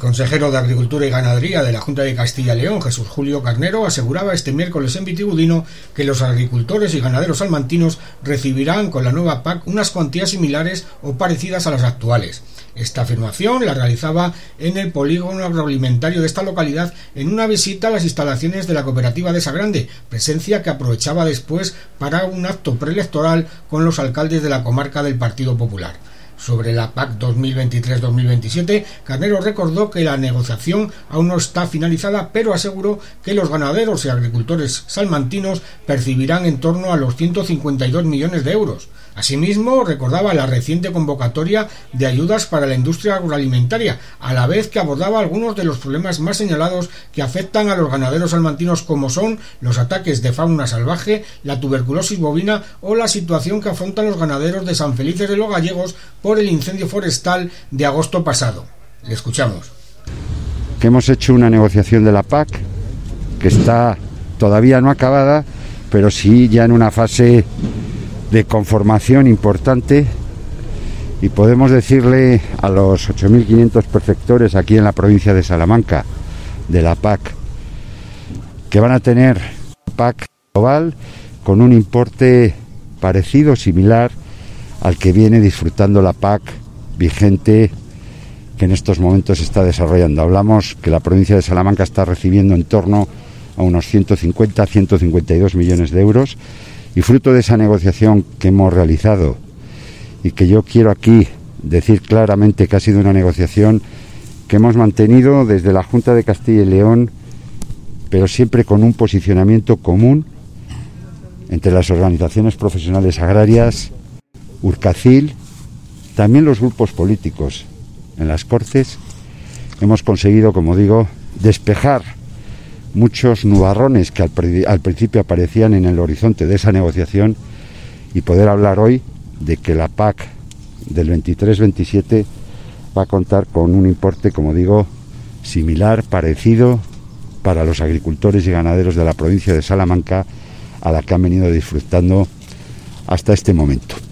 consejero de Agricultura y Ganadería de la Junta de Castilla y León, Jesús Julio Carnero, aseguraba este miércoles en Vitigudino que los agricultores y ganaderos salmantinos recibirán con la nueva PAC unas cuantías similares o parecidas a las actuales. Esta afirmación la realizaba en el polígono agroalimentario de esta localidad en una visita a las instalaciones de la cooperativa de Sagrande, presencia que aprovechaba después para un acto preelectoral con los alcaldes de la comarca del Partido Popular sobre la PAC 2023-2027, Carnero recordó que la negociación aún no está finalizada, pero aseguró que los ganaderos y agricultores salmantinos percibirán en torno a los 152 millones de euros. Asimismo, recordaba la reciente convocatoria de ayudas para la industria agroalimentaria, a la vez que abordaba algunos de los problemas más señalados que afectan a los ganaderos salmantinos como son los ataques de fauna salvaje, la tuberculosis bovina o la situación que afrontan los ganaderos de San Felices de los Gallegos por el incendio forestal de agosto pasado. Le escuchamos. Que hemos hecho una negociación de la PAC que está todavía no acabada, pero sí ya en una fase de conformación importante y podemos decirle a los 8.500 perfectores aquí en la provincia de Salamanca de la PAC que van a tener PAC global con un importe parecido, similar al que viene disfrutando la PAC vigente que en estos momentos se está desarrollando. Hablamos que la provincia de Salamanca está recibiendo en torno a unos 150-152 millones de euros y fruto de esa negociación que hemos realizado y que yo quiero aquí decir claramente que ha sido una negociación que hemos mantenido desde la Junta de Castilla y León, pero siempre con un posicionamiento común entre las organizaciones profesionales agrarias, Urcacil, también los grupos políticos en las Cortes, hemos conseguido, como digo, despejar muchos nubarrones que al, principio aparecían en el horizonte de esa negociación y poder hablar hoy de que la PAC del 23-27 va a contar con un importe, como digo, similar, parecido para los agricultores y ganaderos de la provincia de Salamanca a la que han venido disfrutando hasta este momento.